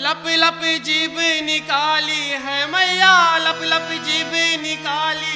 लप लप जीब निकाली है मैया लप लप जीब निकाली।